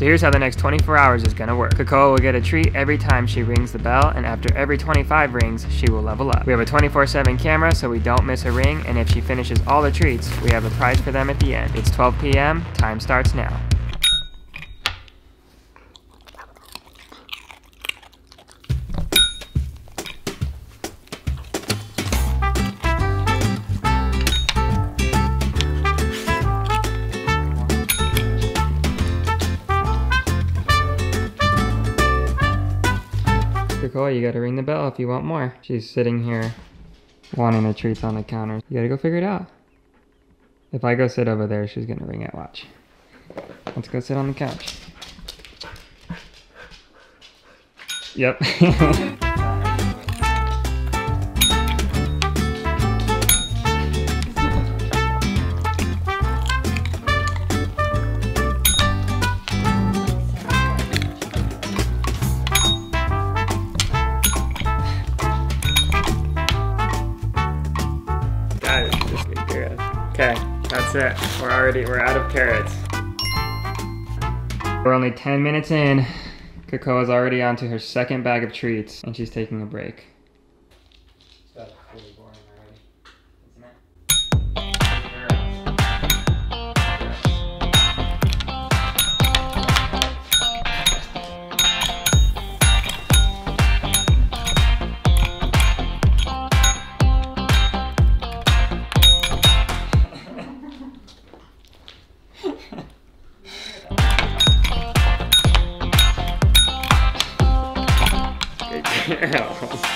So here's how the next 24 hours is gonna work. Kakoa will get a treat every time she rings the bell, and after every 25 rings, she will level up. We have a 24-7 camera so we don't miss a ring, and if she finishes all the treats, we have a prize for them at the end. It's 12 p.m., time starts now. Kakoa, you gotta ring the bell if you want more. She's sitting here wanting the treats on the counter. You gotta go figure it out. If I go sit over there, she's gonna ring it. Watch. Let's go sit on the couch. Yep. Okay, that's it. We're already we're out of carrots. We're only 10 minutes in. Kakoa's already onto her second bag of treats, and she's taking a break. Good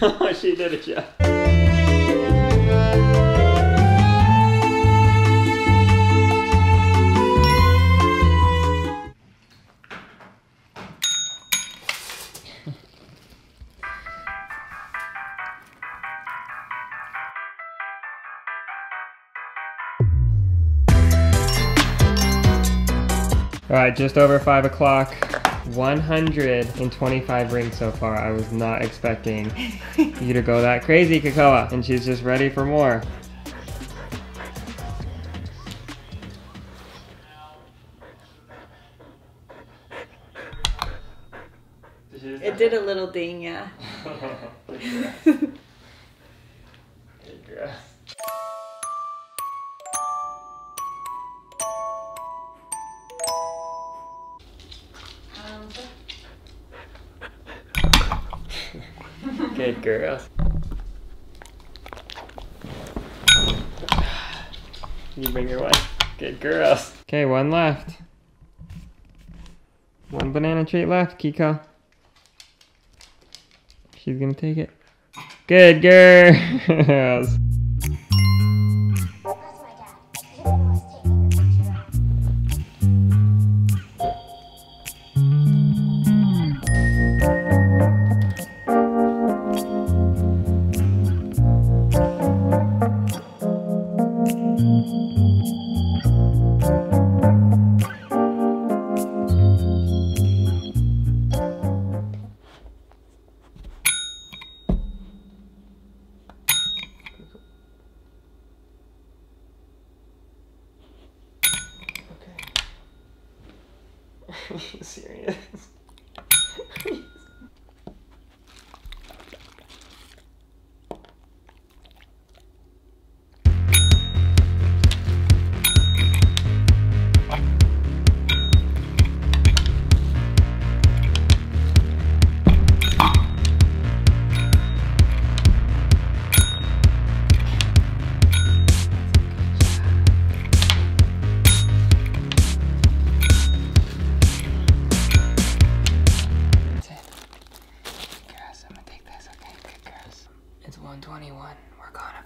she did it, yeah. All right, just over five o'clock. 125 rings so far. I was not expecting you to go that crazy, Kakoa. And she's just ready for more. It did a little ding, yeah. Good girl. You bring your one. Good girl. Okay, one left. One banana treat left, Kiko. She's gonna take it. Good girls. Serious. 21. We're going to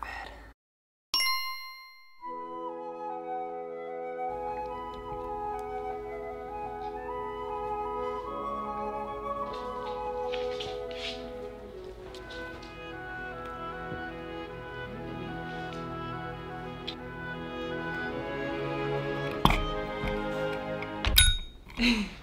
bed.